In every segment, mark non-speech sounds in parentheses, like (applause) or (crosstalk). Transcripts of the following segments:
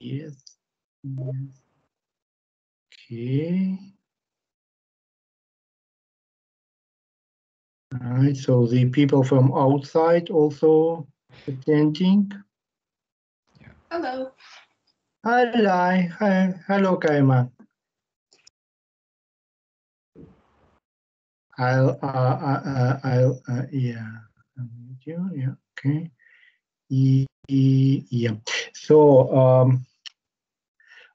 Yes. yes. Okay. All right, so the people from outside also attending. Hello. Hello, hi, hello, Kaima. I'll, uh, uh, uh, I'll, uh, yeah, yeah, okay. Yeah, so, um,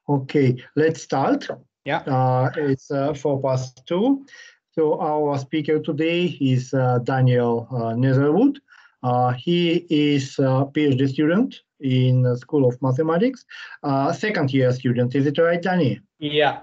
okay, let's start. Yeah. Uh, it's uh, four past two. So our speaker today is uh, Daniel uh, Netherwood. Uh, he is a PhD student in the School of Mathematics, uh, second year student. Is it right, Danny? Yeah.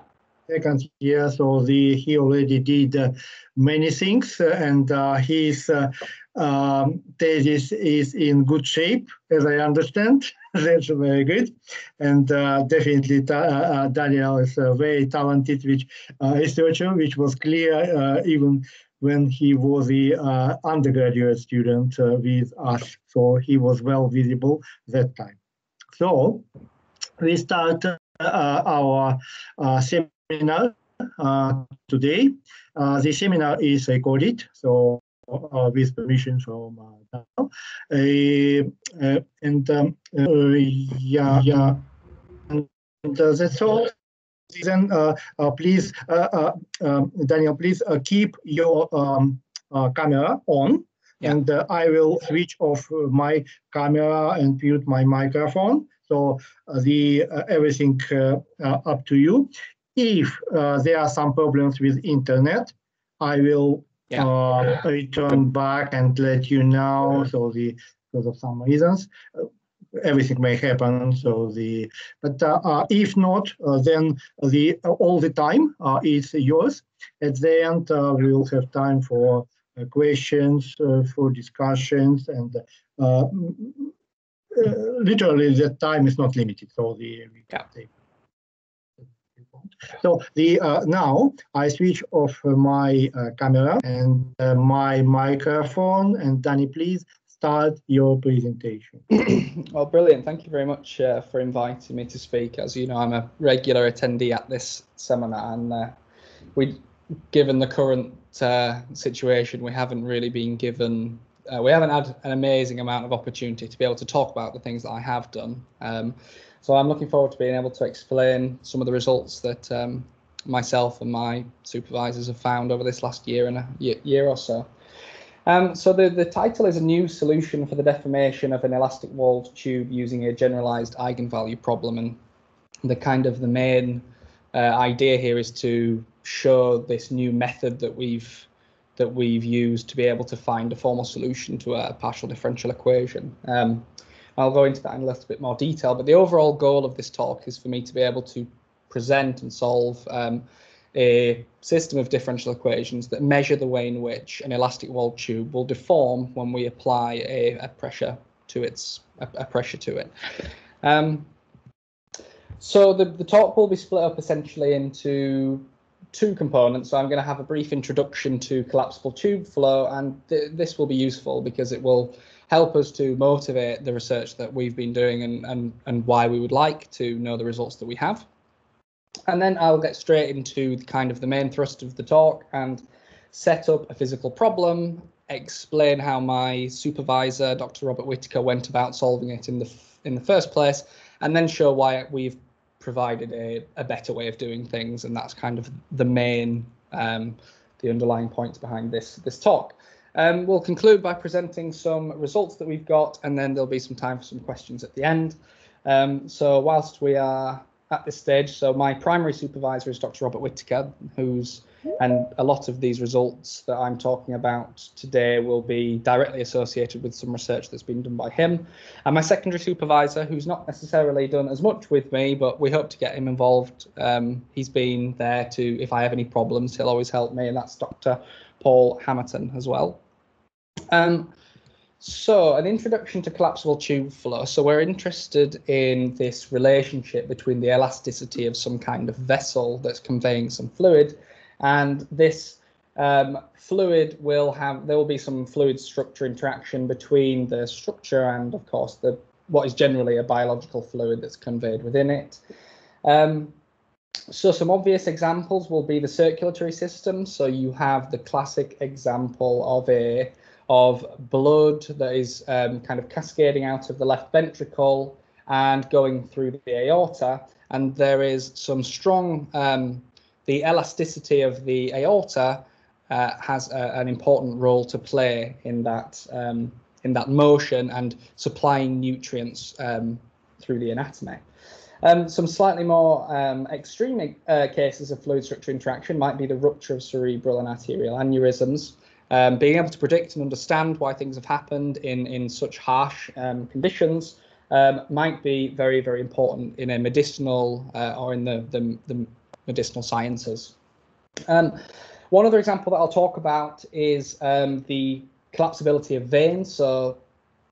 Second year, so the he already did uh, many things, uh, and uh, his uh, um, thesis is in good shape, as I understand. That's very good, and uh, definitely uh, uh, Daniel is a very talented which, uh, researcher, which was clear uh, even when he was the uh, undergraduate student uh, with us. So he was well visible that time. So we start uh, our uh, seminar uh, today. Uh, the seminar is recorded, so uh, with permission from uh, Daniel. Uh, uh, and um, uh, yeah, yeah, and, uh, that's all. Then uh, uh, please, um, Daniel, please uh, keep your um, uh, camera on, Yeah. and uh, I will switch off my camera and mute my microphone. So uh, the uh, everything up to you. If uh, there are some problems with internet, I will Yeah. uh, return back and let you know. So the because of some reasons, uh, everything may happen. So the but uh, uh, if not, uh, then the all the time uh, is yours. At the end, uh, we will have time for uh, questions, uh, for discussions, and uh, mm, uh, literally the time is not limited. So the we can Yeah. So the uh, now I switch off uh, my uh, camera and uh, my microphone. And Danny, please start your presentation. well, (clears throat) brilliant. Thank you very much uh, for inviting me to speak. As you know, I'm a regular attendee at this seminar, and uh, we, given the current situation, we haven't really been given. Uh, we haven't had an amazing amount of opportunity to be able to talk about the things that I have done. Um, so I'm looking forward to being able to explain some of the results that um, myself and my supervisors have found over this last year and a year, or so. Um, so the, the title is a new solution for the deformation of an elastic walled tube using a generalized eigenvalue problem. And the kind of the main uh, idea here is to show this new method that we've that we've used to be able to find a formal solution to a partial differential equation. Um, I'll go into that in a little bit more detail, but the overall goal of this talk is for me to be able to present and solve um, a system of differential equations that measure the way in which an elastic walled tube will deform when we apply a, a pressure to its a, a pressure to it. Um, so the, the talk will be split up essentially into two components. So I'm going to have a brief introduction to collapsible tube flow, and th this will be useful because it will help us to motivate the research that we've been doing and, and, and why we would like to know the results that we have. And then I'll get straight into the kind of the main thrust of the talk and set up a physical problem, explain how my supervisor, Dr. Robert Whittaker, went about solving it in the in the first place, and then show why we've provided a, a better way of doing things. And that's kind of the main, um, the underlying points behind this this talk. Um, we'll conclude by presenting some results that we've got, and then there'll be some time for some questions at the end. Um, so whilst we are at this stage, so my primary supervisor is Dr. Robert Whittaker, who's and a lot of these results that I'm talking about today will be directly associated with some research that's been done by him. And my secondary supervisor, who's not necessarily done as much with me, but we hope to get him involved. Um, he's been there to, if I have any problems, he'll always help me, and that's Dr. Paul Hammerton as well. Um, so, an introduction to collapsible tube flow. So, we're interested in this relationship between the elasticity of some kind of vessel that's conveying some fluid, and this um, fluid will have, there will be some fluid structure interaction between the structure and, of course, the what is generally a biological fluid that's conveyed within it. Um, so some obvious examples will be the circulatory system. So you have the classic example of a of blood that is um, kind of cascading out of the left ventricle and going through the aorta. And there is some strong, um, the elasticity of the aorta uh, has a, an important role to play in that um, in that motion and supplying nutrients um, through the anatomy. Um, some slightly more um, extreme uh, cases of fluid structure interaction might be the rupture of cerebral and arterial aneurysms. Um, being able to predict and understand why things have happened in, in such harsh um, conditions um, might be very, very important in a medicinal uh, or in the, the, the medicinal sciences. Um, one other example that I'll talk about is the collapsibility of veins. So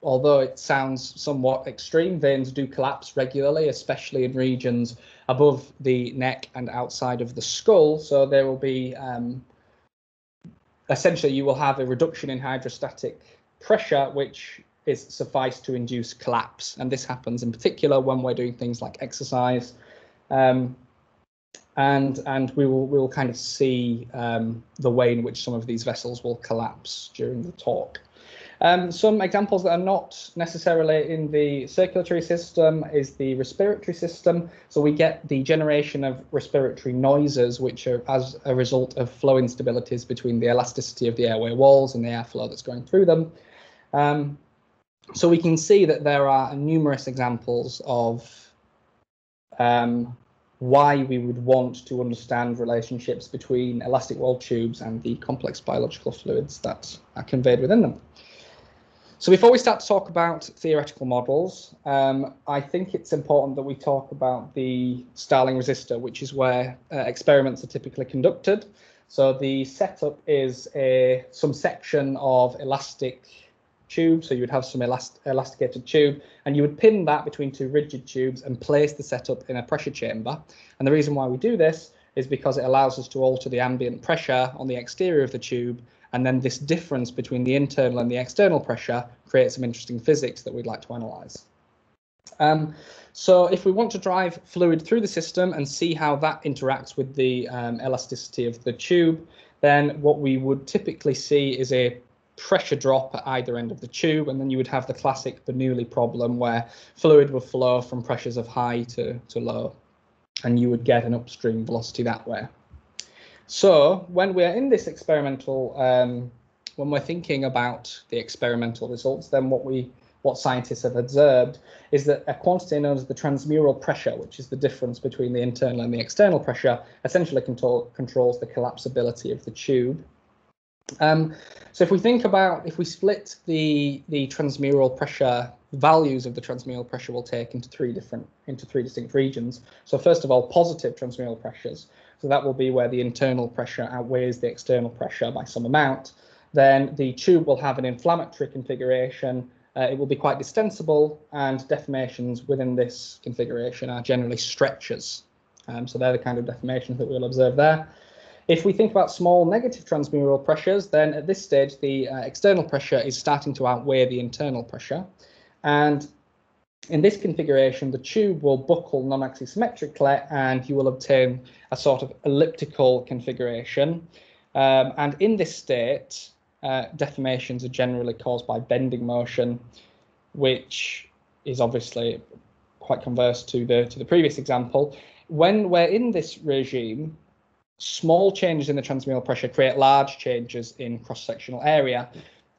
although it sounds somewhat extreme, veins do collapse regularly, especially in regions above the neck and outside of the skull. So there will be um, essentially you will have a reduction in hydrostatic pressure, which is suffice to induce collapse. And this happens in particular when we're doing things like exercise. Um, and and we will we will kind of see um, the way in which some of these vessels will collapse during the talk. Um, some examples that are not necessarily in the circulatory system is the respiratory system. So we get the generation of respiratory noises, which are as a result of flow instabilities between the elasticity of the airway walls and the airflow that's going through them. Um, so we can see that there are numerous examples of um, why we would want to understand relationships between elastic wall tubes and the complex biological fluids that are conveyed within them. So before we start to talk about theoretical models, um, I think it's important that we talk about the Starling resistor, which is where uh, experiments are typically conducted. So the setup is a some section of elastic tube. So you would have some elast elasticated tube and you would pin that between two rigid tubes and place the setup in a pressure chamber. And the reason why we do this is because it allows us to alter the ambient pressure on the exterior of the tube and then this difference between the internal and the external pressure creates some interesting physics that we'd like to analyze. Um, so if we want to drive fluid through the system and see how that interacts with the um, elasticity of the tube, then what we would typically see is a pressure drop at either end of the tube, and then you would have the classic Bernoulli problem where fluid will flow from pressures of high to, to low, and you would get an upstream velocity that way. So when we're in this experimental, um, when we're thinking about the experimental results, then what we what scientists have observed is that a quantity known as the transmural pressure, which is the difference between the internal and the external pressure, essentially control, controls the collapsibility of the tube. Um, so if we think about, if we split the the transmural pressure values of the transmural pressure, we'll take into three different into three distinct regions. So first of all, positive transmural pressures, so that will be where the internal pressure outweighs the external pressure by some amount. Then the tube will have an inflammatory configuration. Uh, it will be quite distensible and deformations within this configuration are generally stretches. Um, so they're the kind of deformations that we'll observe there. If we think about small negative transmural pressures, then at this stage, the uh, external pressure is starting to outweigh the internal pressure. And in this configuration, the tube will buckle non-axisymmetrically and you will obtain a sort of elliptical configuration. Um, and in this state, uh, deformations are generally caused by bending motion, which is obviously quite converse to the to the previous example. When we're in this regime, small changes in the transmural pressure create large changes in cross-sectional area,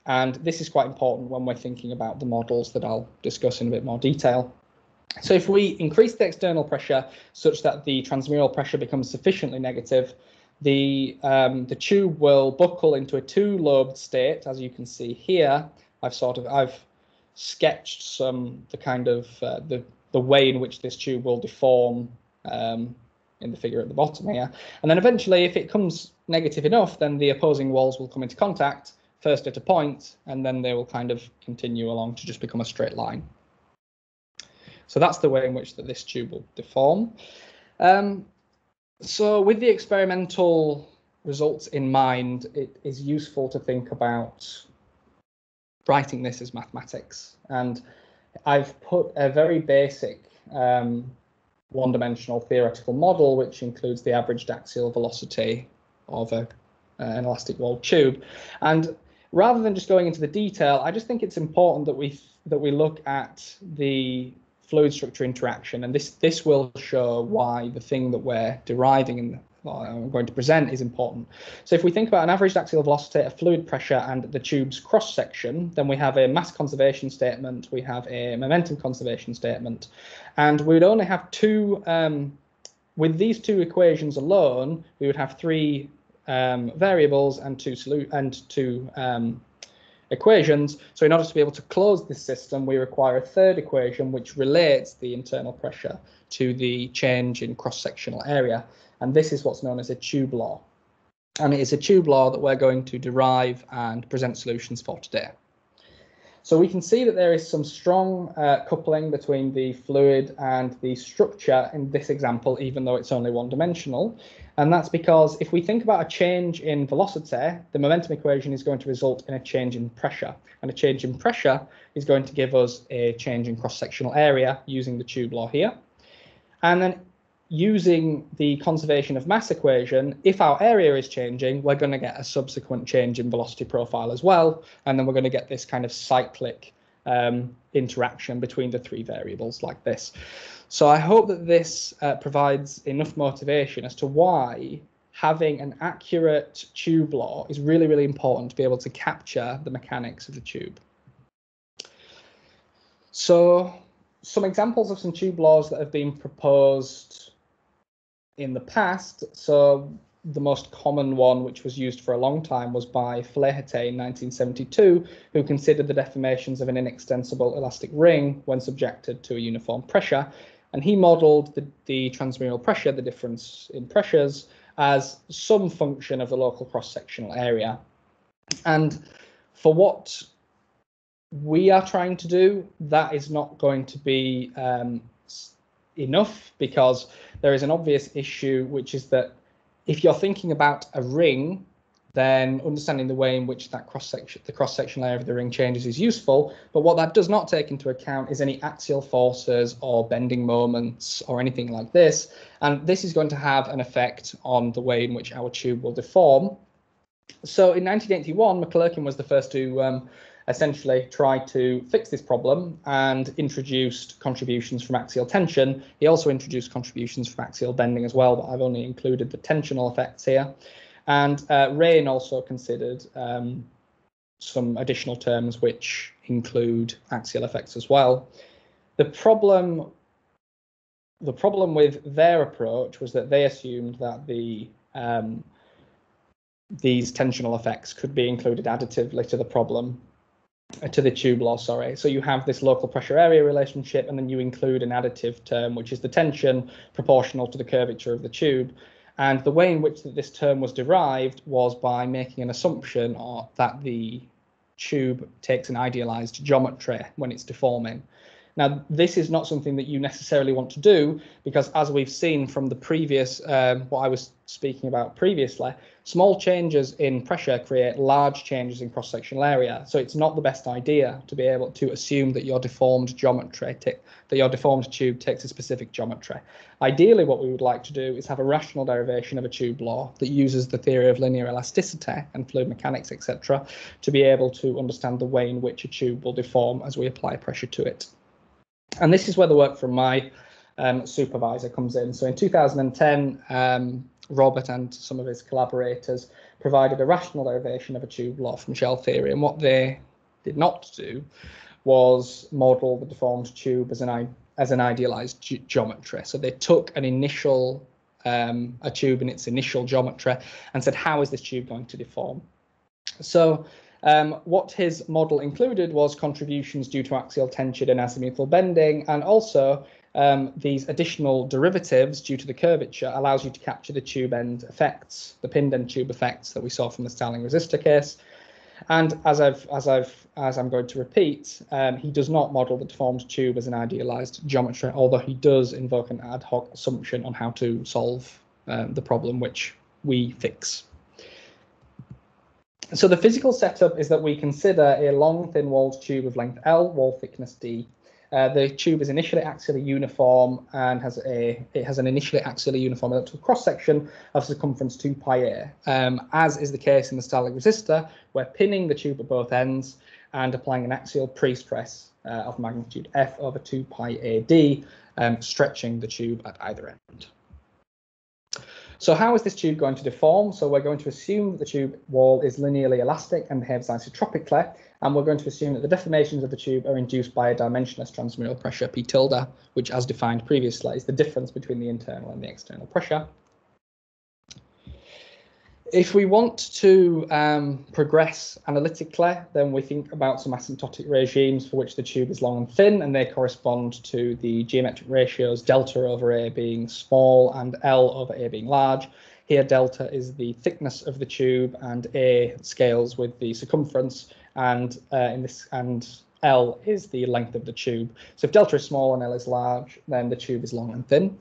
and this is quite important when we're thinking about the models that I'll discuss in a bit more detail. So if we increase the external pressure such that the transmural pressure becomes sufficiently negative, the, um, the tube will buckle into a two-lobed state, as you can see here. I've sort of, I've sketched some, the kind of, uh, the, the way in which this tube will deform um, in the figure at the bottom here. And then eventually, if it comes negative enough, then the opposing walls will come into contact first at a point, and then they will kind of continue along to just become a straight line. So that's the way in which that this tube will deform. Um, so with the experimental results in mind, it is useful to think about writing this as mathematics. And I've put a very basic um, one-dimensional theoretical model, which includes the averaged axial velocity of a, an elastic walled tube. And rather than just going into the detail, I just think it's important that we that we look at the fluid structure interaction, and this this will show why the thing that we're deriving and I'm going to present is important. So if we think about an average axial velocity, a fluid pressure, and the tube's cross section, then we have a mass conservation statement, we have a momentum conservation statement, and we would only have two. Um, with these two equations alone, we would have three um, variables and two and two um, equations. So in order to be able to close this system, we require a third equation which relates the internal pressure to the change in cross-sectional area. And this is what's known as a tube law. And it is a tube law that we're going to derive and present solutions for today. So we can see that there is some strong uh, coupling between the fluid and the structure in this example, even though it's only one dimensional. And that's because if we think about a change in velocity, the momentum equation is going to result in a change in pressure. And a change in pressure is going to give us a change in cross-sectional area using the tube law here. And then using the conservation of mass equation, if our area is changing, we're going to get a subsequent change in velocity profile as well. And then we're going to get this kind of cyclic um, interaction between the three variables like this. So I hope that this uh, provides enough motivation as to why having an accurate tube law is really, really important to be able to capture the mechanics of the tube. So some examples of some tube laws that have been proposed in the past. So the most common one, which was used for a long time, was by Flaherty in 1972, who considered the deformations of an inextensible elastic ring when subjected to a uniform pressure. And he modeled the, the transmural pressure, the difference in pressures, as some function of the local cross-sectional area. And for what we are trying to do, that is not going to be um, enough because there is an obvious issue, which is that if you're thinking about a ring, then understanding the way in which that cross section, the cross sectional area of the ring changes is useful. But what that does not take into account is any axial forces or bending moments or anything like this. And this is going to have an effect on the way in which our tube will deform. So in 1981, McClurken was the first to um, essentially tried to fix this problem and introduced contributions from axial tension. He also introduced contributions from axial bending as well, but I've only included the tensional effects here. And uh, Raine also considered um, some additional terms which include axial effects as well. The problem the problem with their approach was that they assumed that the um, these tensional effects could be included additively to the problem to the tube law, sorry. So you have this local pressure area relationship, and then you include an additive term, which is the tension proportional to the curvature of the tube. And the way in which this term was derived was by making an assumption that the tube takes an idealized geometry when it's deforming. Now, this is not something that you necessarily want to do because, as we've seen from the previous, um, what I was speaking about previously, small changes in pressure create large changes in cross-sectional area. So it's not the best idea to be able to assume that your deformed geometry, that your deformed tube takes a specific geometry. Ideally, what we would like to do is have a rational derivation of a tube law that uses the theory of linear elasticity and fluid mechanics, etc., to be able to understand the way in which a tube will deform as we apply pressure to it. And this is where the work from my um, supervisor comes in. So in 2010, um, Robert and some of his collaborators provided a rational derivation of a tube law from shell theory. And what they did not do was model the deformed tube as an as an idealized ge geometry. So they took an initial um, a tube in its initial geometry and said, how is this tube going to deform? So um, what his model included was contributions due to axial tension and azimuthal bending, and also um, these additional derivatives due to the curvature allows you to capture the tube end effects, the pinned end tube effects that we saw from the Starling resistor case. And as I've as I've as I'm going to repeat, um, he does not model the deformed tube as an idealized geometry, although he does invoke an ad hoc assumption on how to solve um, the problem which we fix. So the physical setup is that we consider a long thin walled tube of length L, wall thickness D, Uh, the tube is initially axially uniform and has a it has an initially axially uniform elliptical cross section of circumference 2 pi a. Um, as is the case in the Starling resistor, we're pinning the tube at both ends and applying an axial pre-stress uh, of magnitude f over 2 pi ad, um, stretching the tube at either end. So how is this tube going to deform? So we're going to assume that the tube wall is linearly elastic and behaves isotropically, and we're going to assume that the deformations of the tube are induced by a dimensionless transmural pressure P tilde, which as defined previously is the difference between the internal and the external pressure if we want to um, progress analytically, then we think about some asymptotic regimes for which the tube is long and thin, and they correspond to the geometric ratios delta over A being small and L over A being large. Here, delta is the thickness of the tube, and A scales with the circumference, and uh, in this and L is the length of the tube. So if delta is small and L is large, then the tube is long and thin.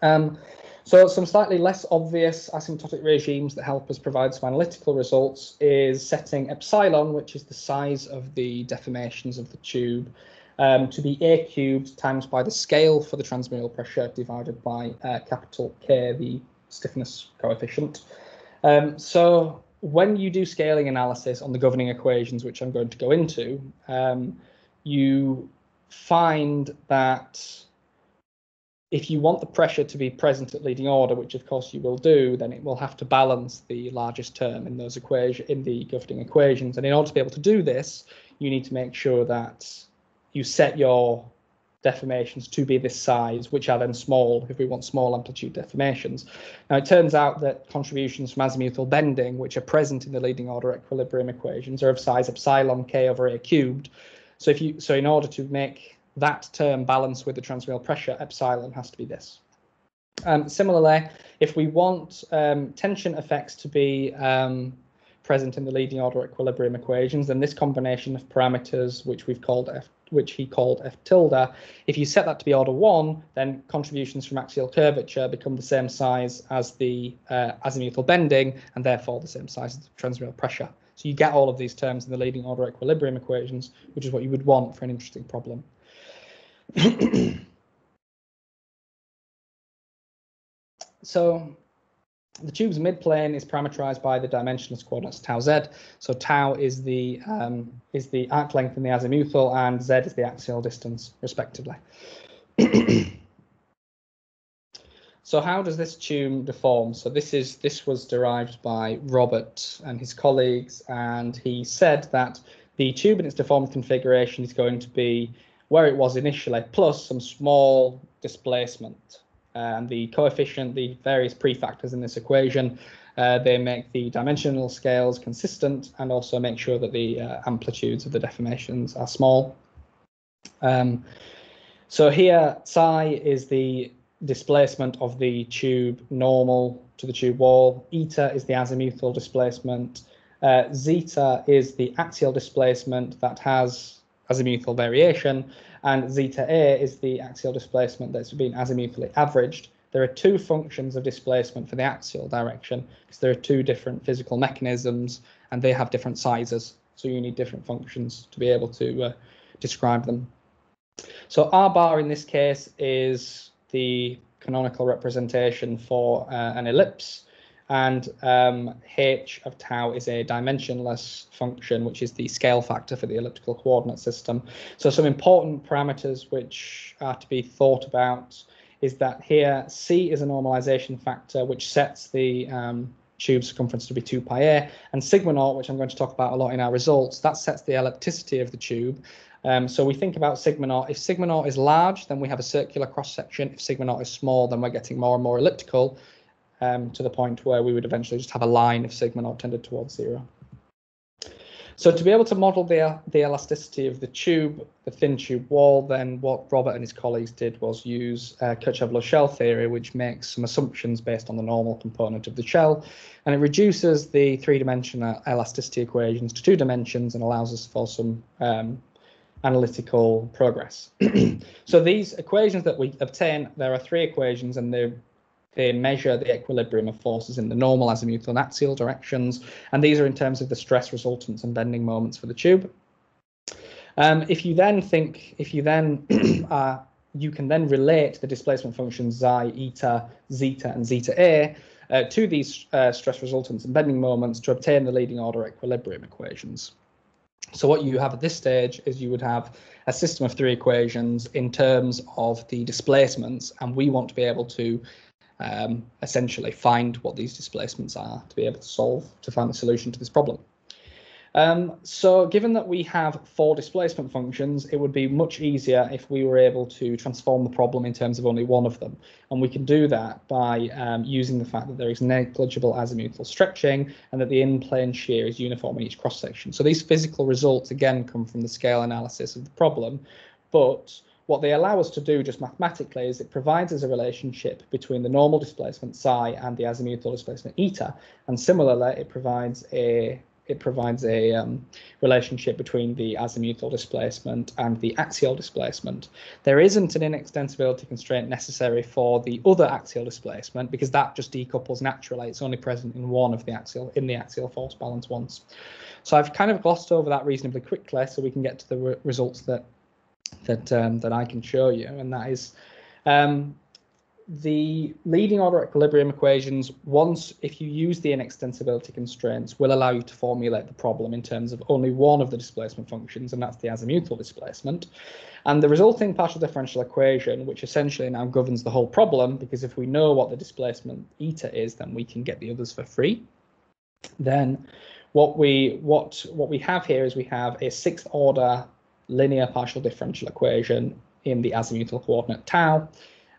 Um, so some slightly less obvious asymptotic regimes that help us provide some analytical results is setting epsilon, which is the size of the deformations of the tube, um, to be a cubed times by the scale for the transmural pressure divided by uh, capital K, the stiffness coefficient. Um, so when you do scaling analysis on the governing equations, which I'm going to go into, um, you find that if you want the pressure to be present at leading order, which of course you will do, then it will have to balance the largest term in those equation in the governing equations. And in order to be able to do this, you need to make sure that you set your deformations to be this size, which are then small if we want small amplitude deformations. Now it turns out that contributions from azimuthal bending, which are present in the leading order equilibrium equations, are of size epsilon k over a cubed. So if you so in order to make that term balanced with the transmural pressure, epsilon has to be this. Um, similarly, if we want um, tension effects to be um, present in the leading order equilibrium equations, then this combination of parameters, which we've called f, which he called f tilde, if you set that to be order one, then contributions from axial curvature become the same size as the uh, azimuthal bending, and therefore the same size as the transmural pressure. So you get all of these terms in the leading order equilibrium equations, which is what you would want for an interesting problem. (clears throat) so the tube's midplane is parameterized by the dimensionless coordinates tau z. So tau is the um, is the arc length in the azimuthal, and z is the axial distance, respectively. (clears throat) so how does this tube deform? So this is this was derived by Robert and his colleagues, and he said that the tube in its deformed configuration is going to be where it was initially, plus some small displacement. And the coefficient, the various prefactors in this equation, uh, they make the dimensional scales consistent and also make sure that the uh, amplitudes of the deformations are small. Um, so here, psi is the displacement of the tube normal to the tube wall. Eta is the azimuthal displacement. Uh, zeta is the axial displacement that has azimuthal variation, and zeta A is the axial displacement that's been azimuthally averaged. There are two functions of displacement for the axial direction because there are two different physical mechanisms and they have different sizes. So you need different functions to be able to uh, describe them. So R bar in this case is the canonical representation for uh, an ellipse and um, h of tau is a dimensionless function, which is the scale factor for the elliptical coordinate system. So some important parameters which are to be thought about is that here c is a normalization factor which sets the um, tube circumference to be 2 pi a, and sigma naught, which I'm going to talk about a lot in our results, that sets the ellipticity of the tube. Um, so we think about sigma naught. If sigma naught is large, then we have a circular cross section. If sigma naught is small, then we're getting more and more elliptical um, to the point where we would eventually just have a line of sigma naught tended towards zero. So to be able to model the, the elasticity of the tube, the thin tube wall, then what Robert and his colleagues did was use uh, Kirchhoff-Love shell theory, which makes some assumptions based on the normal component of the shell, and it reduces the three-dimensional elasticity equations to two dimensions and allows us for some um, analytical progress. (clears throat) so these equations that we obtain, there are three equations, and they're they measure the equilibrium of forces in the normal azimuthal and axial directions, and these are in terms of the stress resultants and bending moments for the tube. Um, if you then think, if you then, (clears throat) uh, you can then relate the displacement functions xi, eta, zeta, and zeta a uh, to these uh, stress resultants and bending moments to obtain the leading order equilibrium equations. So what you have at this stage is you would have a system of three equations in terms of the displacements, and we want to be able to um, essentially find what these displacements are to be able to solve, to find the solution to this problem. Um, so given that we have four displacement functions, it would be much easier if we were able to transform the problem in terms of only one of them. And we can do that by um, using the fact that there is negligible azimuthal stretching and that the in-plane shear is uniform in each cross-section. So these physical results, again, come from the scale analysis of the problem, but what they allow us to do just mathematically is it provides us a relationship between the normal displacement psi and the azimuthal displacement eta. And similarly, it provides a it provides a um, relationship between the azimuthal displacement and the axial displacement. There isn't an inextensibility constraint necessary for the other axial displacement because that just decouples naturally. It's only present in one of the axial in the axial force balance once. So I've kind of glossed over that reasonably quickly so we can get to the re results that that um, that I can show you, and that is um, the leading order equilibrium equations, once if you use the inextensibility constraints, will allow you to formulate the problem in terms of only one of the displacement functions, and that's the azimuthal displacement. And the resulting partial differential equation, which essentially now governs the whole problem, because if we know what the displacement eta is, then we can get the others for free. Then what we what what we have here is we have a sixth order linear partial differential equation in the azimuthal coordinate tau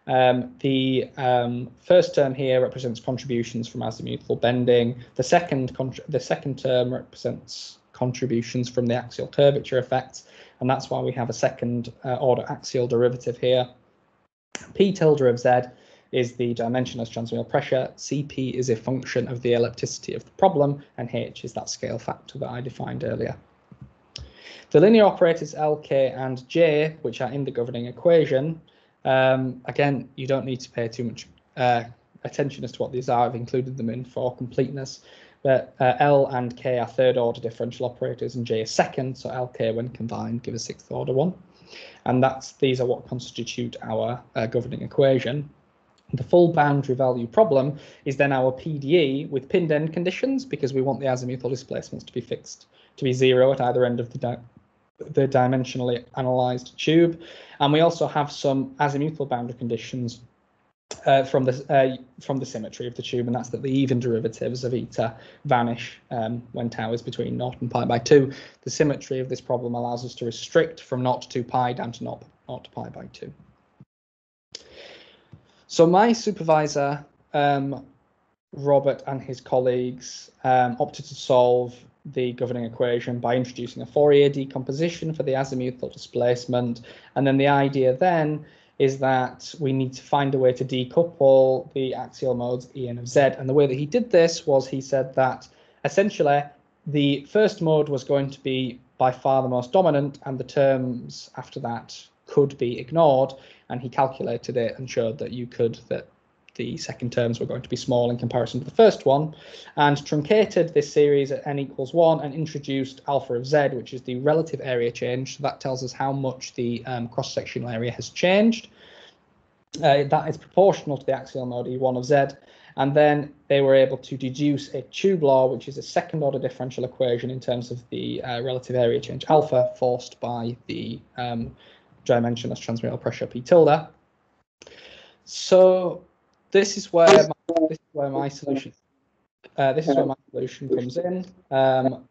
um, the um, first term here represents contributions from azimuthal bending. The second the second term represents contributions from the axial curvature effect, and that's why we have a second uh, order axial derivative here. P tilde of z is the dimensionless transmural pressure. Cp is a function of the ellipticity of the problem, and h is that scale factor that I defined earlier. The linear operators Lk and J, which are in the governing equation, um, again, you don't need to pay too much uh, attention as to what these are. I've included them in for completeness. But uh, L and K are third order differential operators and J is second. So LK when combined give a sixth order one. And that's these are what constitute our uh, governing equation. The full boundary value problem is then our PDE with pinned end conditions because we want the azimuthal displacements to be fixed to be zero at either end of the the dimensionally analyzed tube. And we also have some azimuthal boundary conditions uh, from the uh, from the symmetry of the tube, and that's that the even derivatives of eta vanish um, when tau is between naught and pi by two. The symmetry of this problem allows us to restrict from naught to pi down to naught, naught to pi by two. So my supervisor, um, Robert, and his colleagues um, opted to solve the governing equation by introducing a Fourier decomposition for the azimuthal displacement. And then the idea then is that we need to find a way to decouple the axial modes En of Z. And the way that he did this was he said that essentially the first mode was going to be by far the most dominant and the terms after that could be ignored. And he calculated it and showed that you could, that the second terms were going to be small in comparison to the first one, and truncated this series at n equals 1 and introduced alpha of z, which is the relative area change. So that tells us how much the um, cross-sectional area has changed. Uh, that is proportional to the axial mode E1 of z. And then they were able to deduce a tube law, which is a second order differential equation in terms of the uh, relative area change alpha forced by the um, dimensionless transmural pressure P tilde. So this is where my, this is where my solution uh, this is where my solution comes in. Um,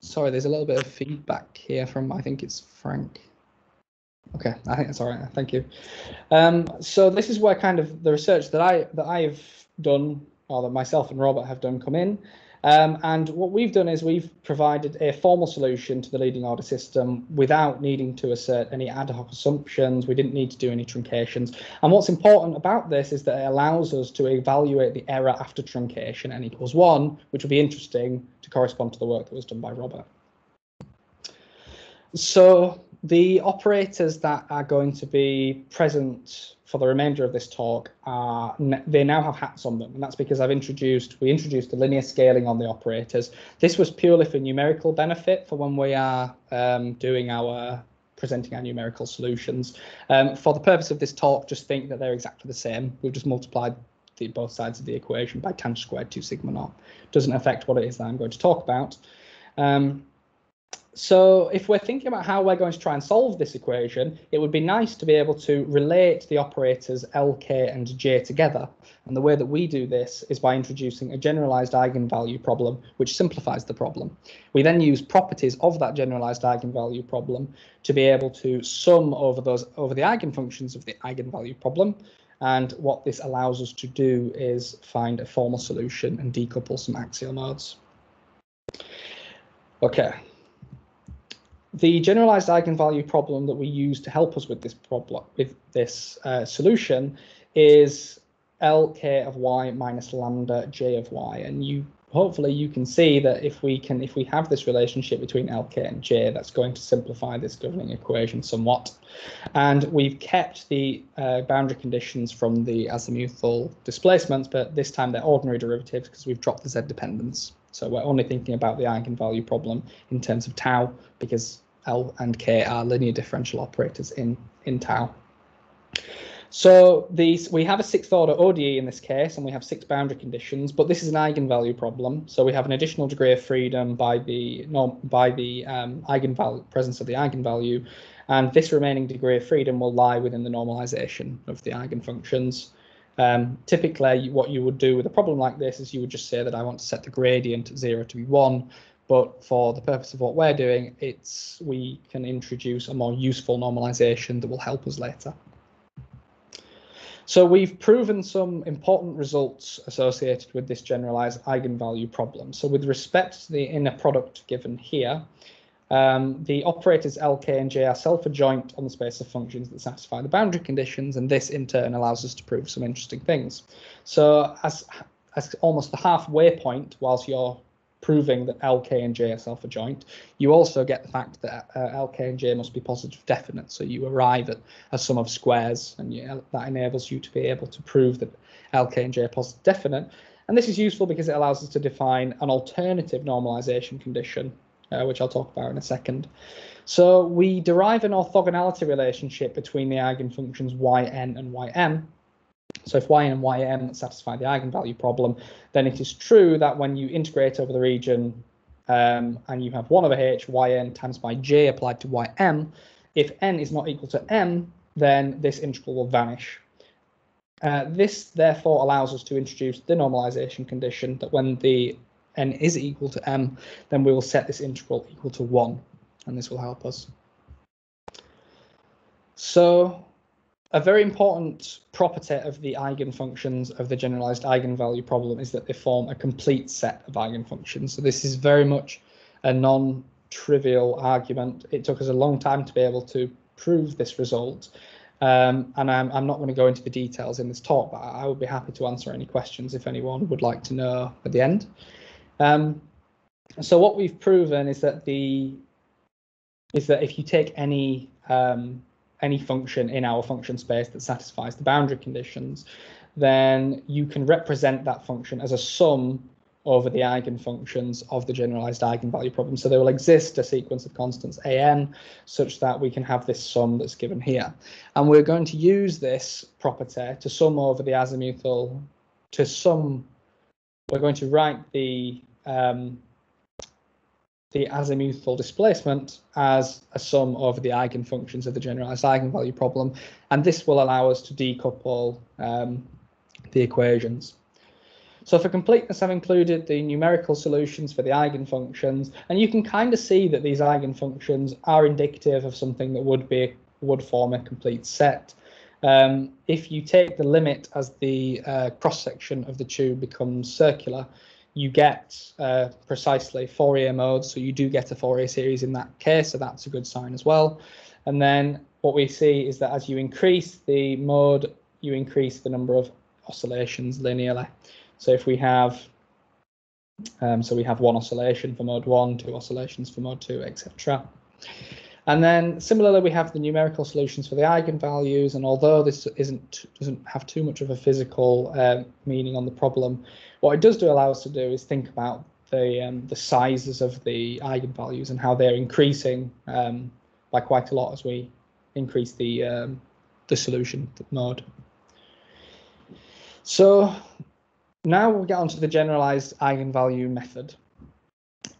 sorry, there's a little bit of feedback here from I think it's Frank. Okay, I think that's all right. Thank you. Um, so this is where kind of the research that I that I've done, or that myself and Robert have done, come in. Um, and what we've done is we've provided a formal solution to the leading order system without needing to assert any ad hoc assumptions. We didn't need to do any truncations. And what's important about this is that it allows us to evaluate the error after truncation n equals one, which will be interesting to correspond to the work that was done by Robert. So the operators that are going to be present for the remainder of this talk are they now have hats on them and that's because I've introduced we introduced the linear scaling on the operators. This was purely for numerical benefit for when we are um, doing our presenting our numerical solutions. Um, for the purpose of this talk just think that they're exactly the same. We've just multiplied the, both sides of the equation by tangent squared 2 sigma naught. Doesn't affect what it is that I'm going to talk about. Um, so if we're thinking about how we're going to try and solve this equation, it would be nice to be able to relate the operators LK and J together. And the way that we do this is by introducing a generalized eigenvalue problem, which simplifies the problem. We then use properties of that generalized eigenvalue problem to be able to sum over those over the eigenfunctions of the eigenvalue problem. And what this allows us to do is find a formal solution and decouple some axial modes. Okay, the generalized eigenvalue problem that we use to help us with this problem, with this uh, solution, is lk of y minus lambda j of y, and you hopefully you can see that if we can if we have this relationship between lk and j, that's going to simplify this governing equation somewhat. And we've kept the uh, boundary conditions from the azimuthal displacements, but this time they're ordinary derivatives because we've dropped the z dependence. So we're only thinking about the eigenvalue problem in terms of tau because L and K are linear differential operators in, in tau. So these we have a sixth order ODE in this case, and we have six boundary conditions, but this is an eigenvalue problem. So we have an additional degree of freedom by the no, by the um, eigenvalue presence of the eigenvalue, and this remaining degree of freedom will lie within the normalization of the eigenfunctions. Um, typically, what you would do with a problem like this is you would just say that I want to set the gradient 0 to be 1, but for the purpose of what we're doing, it's we can introduce a more useful normalization that will help us later. So we've proven some important results associated with this generalized eigenvalue problem. So with respect to the inner product given here, um, the operators Lk and J are self-adjoint on the space of functions that satisfy the boundary conditions, and this in turn allows us to prove some interesting things. So as, as almost the halfway point, whilst you're proving that Lk and J are self-adjoint, you also get the fact that uh, Lk and J must be positive definite, so you arrive at a sum of squares, and you, that enables you to be able to prove that Lk and J are positive definite. And this is useful because it allows us to define an alternative normalization condition uh, which I'll talk about in a second. So we derive an orthogonality relationship between the eigenfunctions yn and ym. So if yn and ym satisfy the eigenvalue problem, then it is true that when you integrate over the region um, and you have 1 over h yn times by j applied to ym, if n is not equal to m, then this integral will vanish. Uh, this therefore allows us to introduce the normalization condition that when the n is equal to m, then we will set this integral equal to 1, and this will help us. So a very important property of the eigenfunctions of the generalized eigenvalue problem is that they form a complete set of eigenfunctions. So this is very much a non-trivial argument. It took us a long time to be able to prove this result. Um, and I'm, I'm, not going to go into the details in this talk, but I would be happy to answer any questions if anyone would like to know at the end. Um, so what we've proven is that the is that if you take any um, any function in our function space that satisfies the boundary conditions, then you can represent that function as a sum over the eigenfunctions of the generalized eigenvalue problem. So there will exist a sequence of constants an such that we can have this sum that's given here. And we're going to use this property to sum over the azimuthal, to sum, we're going to write the um, the azimuthal displacement as a sum of the eigenfunctions of the generalized eigenvalue problem, and this will allow us to decouple um, the equations. So for completeness, I've included the numerical solutions for the eigenfunctions, and you can kind of see that these eigenfunctions are indicative of something that would be would form a complete set. Um, if you take the limit as the uh, cross section of the tube becomes circular, you get uh, precisely Fourier modes. So you do get a Fourier series in that case, so that's a good sign as well. And then what we see is that as you increase the mode, you increase the number of oscillations linearly. So if we have, um, so we have one oscillation for mode one, two oscillations for mode two, etc. And then similarly, we have the numerical solutions for the eigenvalues. And although this isn't doesn't have too much of a physical uh, meaning on the problem, what it does do allow us to do is think about the um, the sizes of the eigenvalues and how they're increasing um, by quite a lot as we increase the um, the solution mode. So now we'll get onto the generalized eigenvalue method,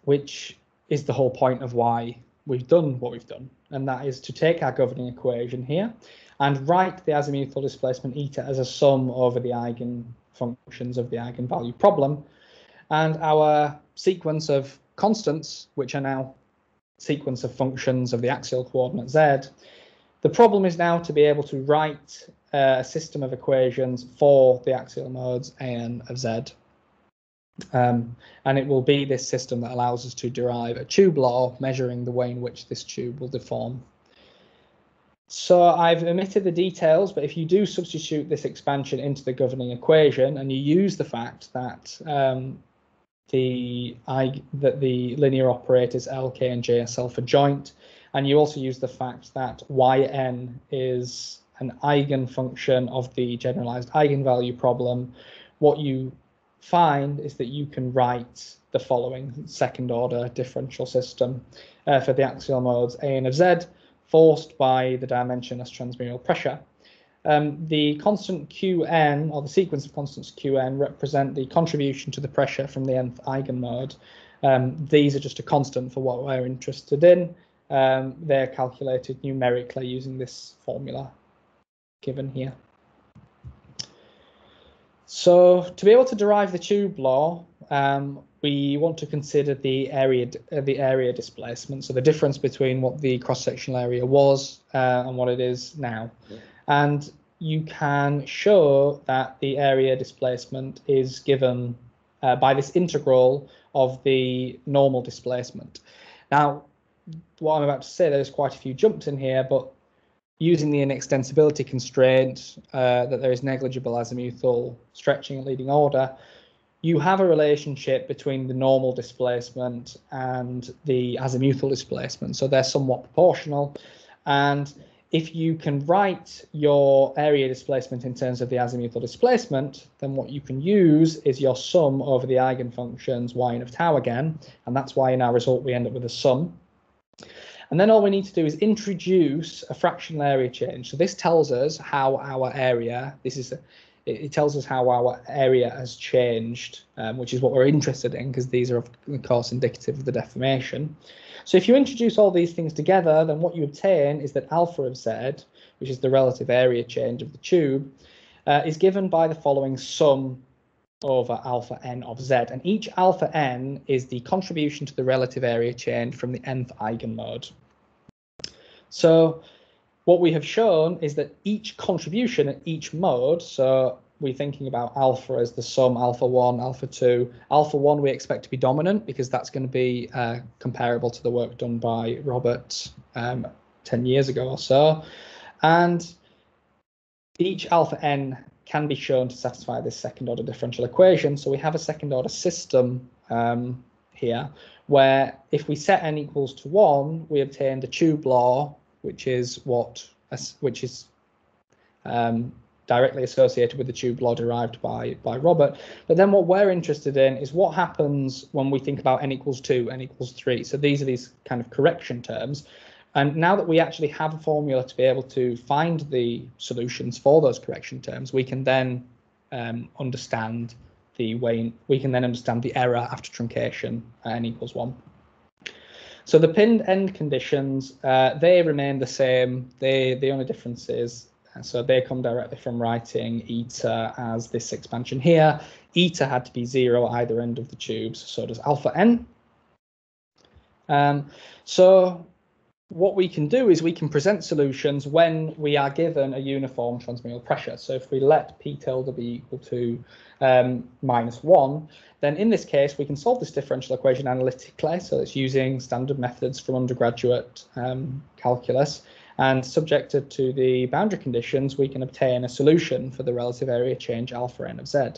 which is the whole point of why we've done what we've done, and that is to take our governing equation here and write the azimuthal displacement eta as a sum over the eigenfunctions of the eigenvalue problem, and our sequence of constants, which are now sequence of functions of the axial coordinate z. The problem is now to be able to write uh, a system of equations for the axial modes an of z. Um, and it will be this system that allows us to derive a tube law measuring the way in which this tube will deform. So I've omitted the details, but if you do substitute this expansion into the governing equation and you use the fact that um, the I, that the linear operators L, K, and J are self-adjoint, and you also use the fact that Yn is an eigenfunction of the generalized eigenvalue problem, what you find is that you can write the following second order differential system uh, for the axial modes A and of Z forced by the dimensionless transmural pressure. Um, the constant Qn, or the sequence of constants Qn, represent the contribution to the pressure from the nth eigenmode. Um, these are just a constant for what we're interested in. Um, they're calculated numerically using this formula given here. So to be able to derive the tube law, um, we want to consider the area uh, the area displacement, so the difference between what the cross-sectional area was uh, and what it is now. Yeah. And you can show that the area displacement is given uh, by this integral of the normal displacement. Now, what I'm about to say, there's quite a few jumps in here, but using the inextensibility constraint uh, that there is negligible azimuthal stretching at leading order, you have a relationship between the normal displacement and the azimuthal displacement. So they're somewhat proportional. And if you can write your area displacement in terms of the azimuthal displacement, then what you can use is your sum over the eigenfunctions yn of tau again. And that's why in our result we end up with a sum. And then all we need to do is introduce a fractional area change. So this tells us how our area, this is, it, tells us how our area has changed, um, which is what we're interested in because these are of course indicative of the deformation. So if you introduce all these things together, then what you obtain is that alpha of z, which is the relative area change of the tube, uh, is given by the following sum over alpha n of z. And each alpha n is the contribution to the relative area change from the nth eigenmode. So what we have shown is that each contribution at each mode, so we're thinking about alpha as the sum alpha 1, alpha 2. Alpha 1 we expect to be dominant because that's going to be uh, comparable to the work done by Robert um, 10 years ago or so. And each alpha n can be shown to satisfy this second order differential equation. So we have a second order system um, here where if we set n equals to 1, we obtain the tube law, which is what which is um, directly associated with the tube law derived by by Robert. But then what we're interested in is what happens when we think about n equals 2, n equals 3. So these are these kind of correction terms. And now that we actually have a formula to be able to find the solutions for those correction terms, we can then um, understand the way in, we can then understand the error after truncation at n equals one. So the pinned end conditions, uh, they remain the same. They the only difference is uh, so they come directly from writing eta as this expansion here. Eta had to be zero either end of the tubes, so does alpha n. Um, so what we can do is we can present solutions when we are given a uniform transmural pressure. So if we let P tilde be equal to um, minus one, then in this case, we can solve this differential equation analytically. So it's using standard methods from undergraduate um, calculus. And subjected to the boundary conditions, we can obtain a solution for the relative area change alpha n of z.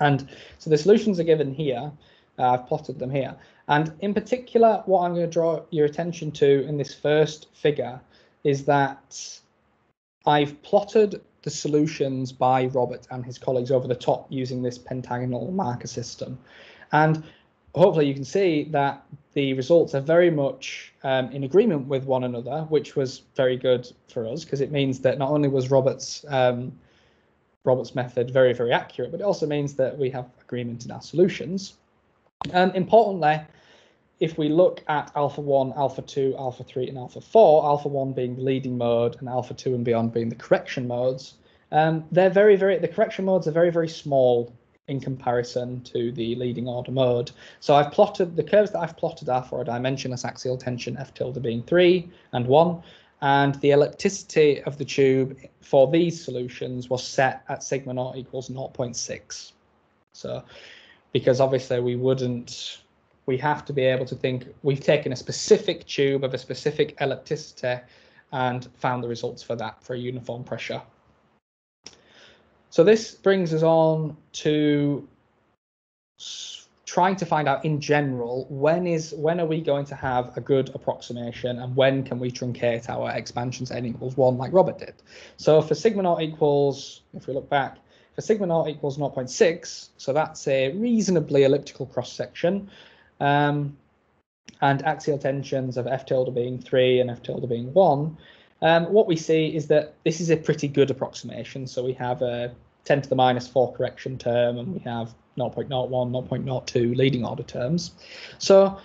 And so the solutions are given here. Uh, I've plotted them here. And in particular, what I'm going to draw your attention to in this first figure is that I've plotted the solutions by Robert and his colleagues over the top using this pentagonal marker system. And hopefully you can see that the results are very much um, in agreement with one another, which was very good for us because it means that not only was Robert's um, Robert's method very, very accurate, but it also means that we have agreement in our solutions. And importantly, if we look at alpha 1, alpha 2, alpha 3, and alpha 4, alpha 1 being the leading mode and alpha 2 and beyond being the correction modes, um, they're very, very, the correction modes are very, very small in comparison to the leading order mode. So I've plotted, the curves that I've plotted are for a dimensionless axial tension F tilde being 3 and 1, and the ellipticity of the tube for these solutions was set at sigma naught equals 0.6. So because obviously we wouldn't we have to be able to think we've taken a specific tube of a specific ellipticity and found the results for that for a uniform pressure. So this brings us on to trying to find out in general when is when are we going to have a good approximation and when can we truncate our expansions n equals one like Robert did. So for sigma naught equals, if we look back, for sigma naught equals 0.6, so that's a reasonably elliptical cross section. Um, and axial tensions of F tilde being 3 and F tilde being 1, um, what we see is that this is a pretty good approximation. So we have a 10 to the minus 4 correction term, and we have 0.01, 0.02 leading order terms. So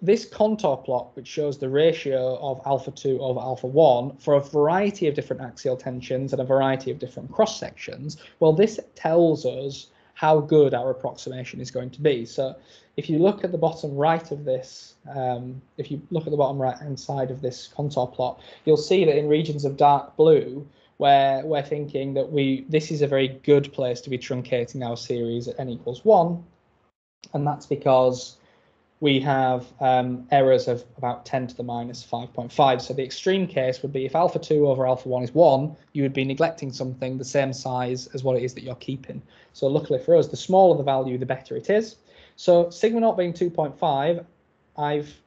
this contour plot, which shows the ratio of alpha 2 over alpha 1 for a variety of different axial tensions and a variety of different cross sections, well, this tells us how good our approximation is going to be. So if you look at the bottom right of this, um, if you look at the bottom right hand side of this contour plot, you'll see that in regions of dark blue, where we're thinking that we this is a very good place to be truncating our series at n equals one, and that's because we have um, errors of about 10 to the minus 5.5. So the extreme case would be if alpha 2 over alpha 1 is 1, you would be neglecting something the same size as what it is that you're keeping. So luckily for us, the smaller the value, the better it is. So sigma naught being 2.5, I've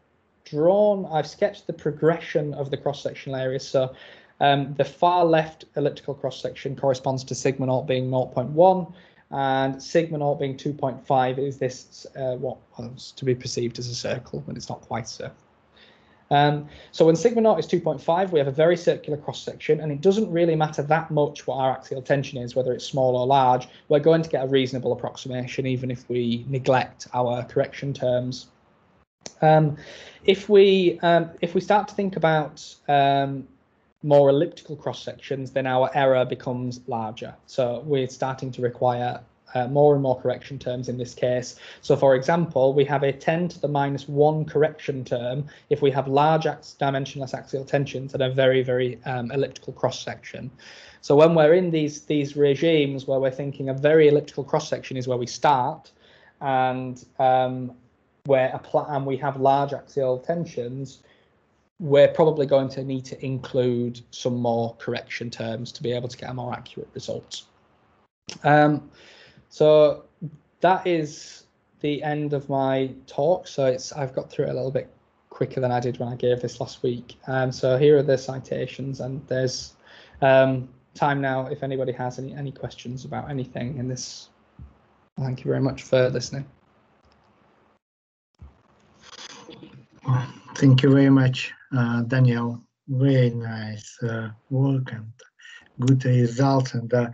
drawn, I've sketched the progression of the cross-sectional areas. So um, the far left elliptical cross-section corresponds to sigma naught being 0.1 and sigma naught being 2.5 is this uh, what was to be perceived as a circle, when it's not quite so. Um, so when sigma naught is 2.5, we have a very circular cross section, and it doesn't really matter that much what our axial tension is, whether it's small or large. We're going to get a reasonable approximation, even if we neglect our correction terms. Um, if we um, if we start to think about um, more elliptical cross sections, then our error becomes larger. So we're starting to require uh, more and more correction terms in this case. So for example, we have a 10 to the minus 1 correction term if we have large dimensionless axial tensions and a very, very um, elliptical cross section. So when we're in these, these regimes where we're thinking a very elliptical cross section is where we start and um, where and we have large axial tensions, we're probably going to need to include some more correction terms to be able to get a more accurate result. Um, so that is the end of my talk. So it's I've got through it a little bit quicker than I did when I gave this last week. Um, so here are the citations, and there's um, time now if anybody has any any questions about anything in this. Thank you very much for listening. Thank you very much, uh, Daniel. Very nice uh, work and good results and uh,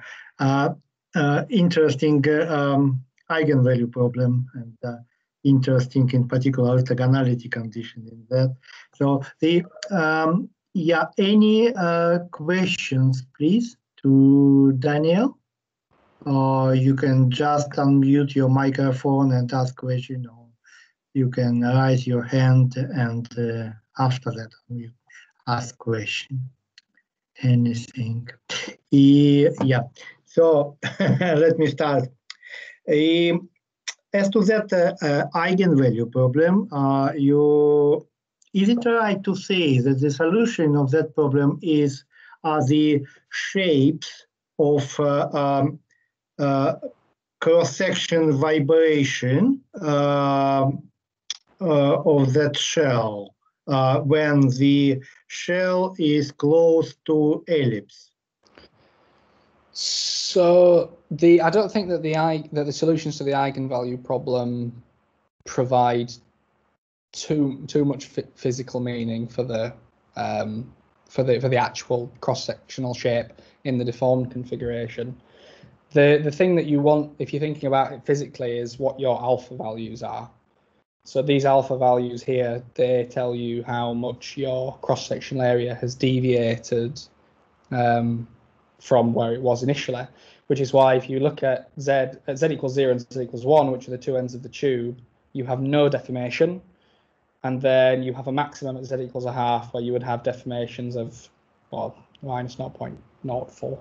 uh interesting um, eigenvalue problem and interesting in particular orthogonality condition in that. So the um, yeah, any uh, questions, please, to Daniel? Or you can just unmute your microphone and ask question, or you can raise your hand and after that we ask question. Anything? Yeah. So (laughs) let me start. Um, as to that uh, eigenvalue problem, uh, you is it right to say that the solution of that problem is uh, the shapes of uh, um, uh, cross-section vibration uh, uh, of that shell uh, when the shell is close to ellipse? So the I don't think that the I that the solutions to the eigenvalue problem provide too too much physical meaning for the um, for the for the actual cross sectional shape in the deformed configuration. The the thing that you want if you're thinking about it physically is what your alpha values are. So these alpha values here, they tell you how much your cross sectional area has deviated um, from where it was initially, which is why if you look at z at z equals zero and z equals one, which are the two ends of the tube, you have no deformation, and then you have a maximum at z equals a half where you would have deformations of well minus 0.04.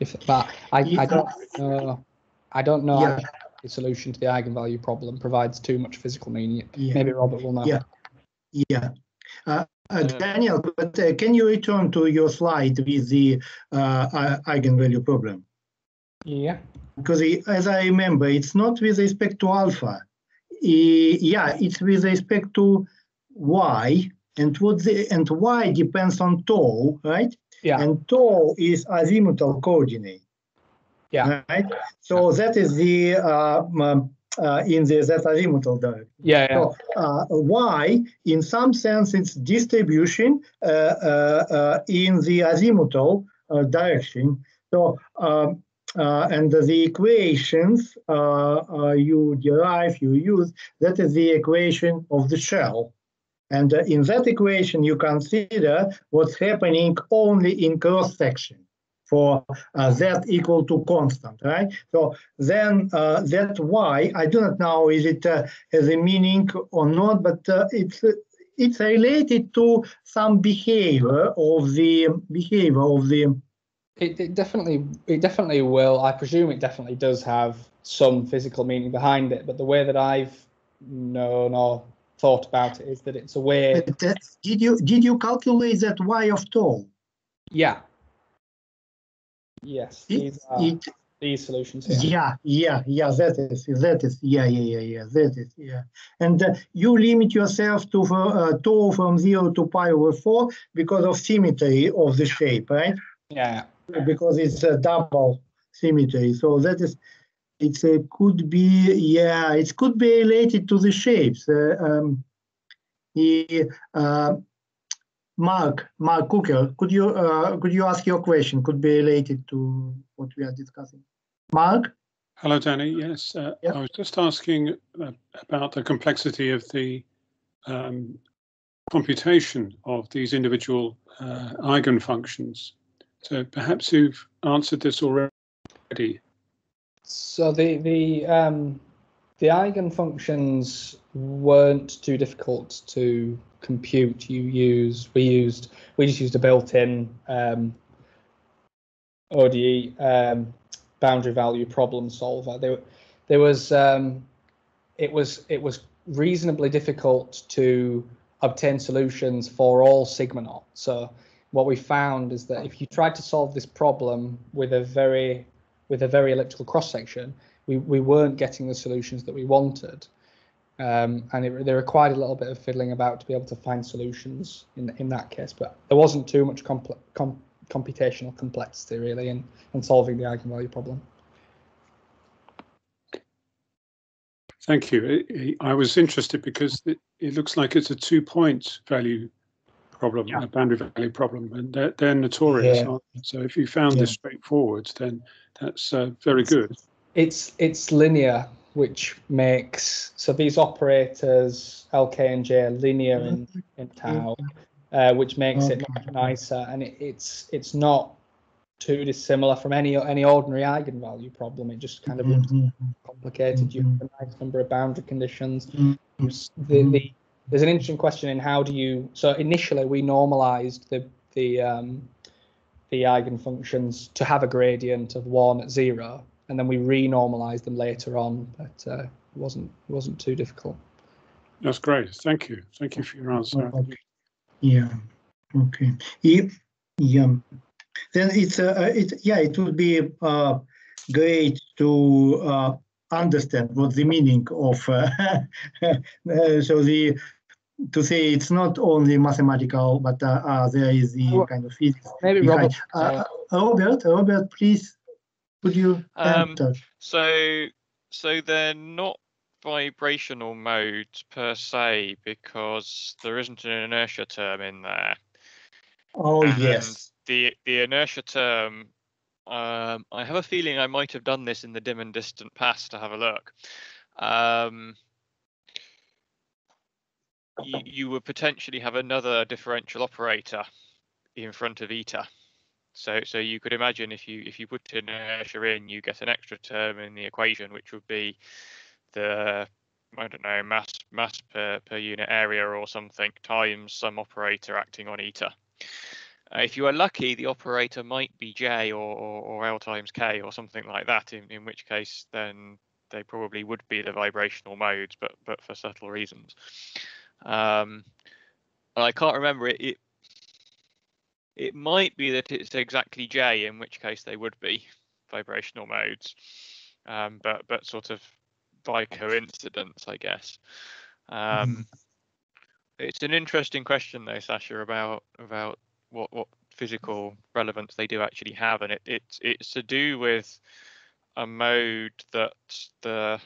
If that, I, I don't know. I don't know. Yeah. Solution to the eigenvalue problem provides too much physical meaning. Yeah. Maybe Robert will know. Yeah, yeah. Uh, uh, Daniel, but uh, can you return to your slide with the uh, eigenvalue problem? Yeah. Because as I remember, it's not with respect to alpha. yeah, it's with respect to y, and what the and y depends on tau, right? Yeah. And tau is azimuthal coordinate. Yeah. Right. So that is the uh, um, uh, in the z-azimuthal direction. Yeah, yeah. So, uh, y, in some sense, it's distribution uh, uh, uh in the azimuthal uh, direction. So, um, and the equations you derive, you use, that is the equation of the shell. And in that equation, you consider what's happening only in cross section for uh, z equal to constant, right? So then uh, that y, I do not know is it uh, has a meaning or not, but uh, it's it's related to some behavior of the behavior of the. It, it definitely it definitely will. I presume it definitely does have some physical meaning behind it, but the way that I've known or thought about it is that it's a way. But, did you did you calculate that y of tau? Yeah, Yes, these are it, these solutions here. Yeah, yeah, yeah. That is that is yeah, yeah, yeah, yeah. That is yeah. And uh, you limit yourself to uh, two from zero to pi over four because of symmetry of the shape, right? Yeah. Because it's a double symmetry, so that is it uh, could be yeah it could be related to the shapes uh, um, he, uh, Mark, Mark Cooker, could you uh, could you ask your question? Could be related to what we are discussing. Mark. Hello, Danny. Yes, uh, yep. I was just asking uh, about the complexity of the um, computation of these individual uh, eigenfunctions. So perhaps you've answered this already. So the the um, the eigenfunctions weren't too difficult to compute you use we used we just used a built-in um, ODE um, boundary value problem solver. There, there was um, it was it was reasonably difficult to obtain solutions for all sigma naught. So what we found is that if you tried to solve this problem with a very with a very elliptical cross section, we, we weren't getting the solutions that we wanted. Um, and it, they required a little bit of fiddling about to be able to find solutions in in that case. But there wasn't too much compl- com- computational complexity really in, in solving the eigenvalue problem. Thank you. I was interested because it, it looks like it's a two-point value problem, yeah. a boundary value problem, and they're, they're notorious. Yeah. So if you found yeah. this straightforward, then that's uh, very good. It's it's linear which makes so these operators LK and J are linear in, in tau, uh, which makes okay. it much nicer, and it, it's it's not too dissimilar from any any ordinary eigenvalue problem. It just kind of mm-hmm. complicated. You have a nice number of boundary conditions. Mm-hmm. The, the, there's an interesting question in how do you so initially we normalized the the um, the eigenfunctions to have a gradient of one at zero and then we renormalized them later on, but uh, it wasn't it wasn't too difficult. That's great. Thank you. Thank you for your answer. Yeah. Okay. Yeah. yeah. Then it's uh, it yeah it would be uh, great to understand what the meaning of (laughs) so the to say it's not only mathematical, but uh, uh, there is the well, kind of physics. Maybe behind. Robert. Uh, Robert, Robert, please, would you? Um, so, so they're not vibrational modes per se because there isn't an inertia term in there. Oh and yes. The the inertia term. Um, I have a feeling I might have done this in the dim and distant past to have a look. Um, you, you would potentially have another differential operator in front of eta. So so you could imagine if you if you put inertia in, you get an extra term in the equation, which would be the I don't know mass mass per per unit area or something times some operator acting on eta. Uh, if you are lucky, the operator might be j or, or, or l times k or something like that. In in which case, then they probably would be the vibrational modes, but but for subtle reasons. Um, I can't remember it, it. It might be that it's exactly J, in which case they would be (laughs) vibrational modes, um, but but sort of by coincidence, I guess. Um. (laughs) It's an interesting question though, Sasha, about about what what physical relevance they do actually have, and it it's it's to do with a mode that the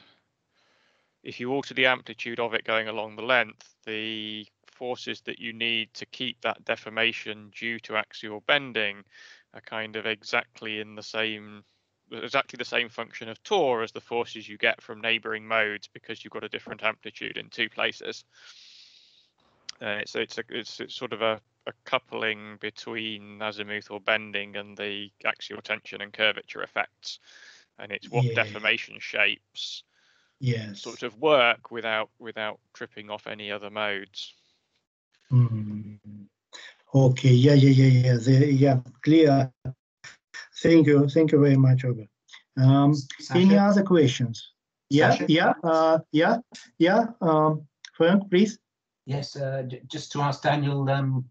if you alter the amplitude of it going along the length, the forces that you need to keep that deformation due to axial bending are kind of exactly in the same exactly the same function of tau as the forces you get from neighboring modes because you've got a different amplitude in two places. Uh, it's it's a, it's, it's sort of a, a coupling between azimuthal bending and the axial tension and curvature effects, and it's what yeah. deformation shapes yes. sort of work without without tripping off any other modes. Mm. Okay, yeah, yeah, yeah, yeah, the, yeah, clear. Thank you, thank you very much, Robert. Um, any other questions? Yeah, Sasha? yeah, uh, yeah, yeah. Um, Frank, please. Yes, uh, just to ask Daniel, um,